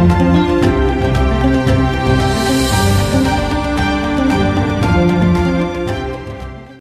Música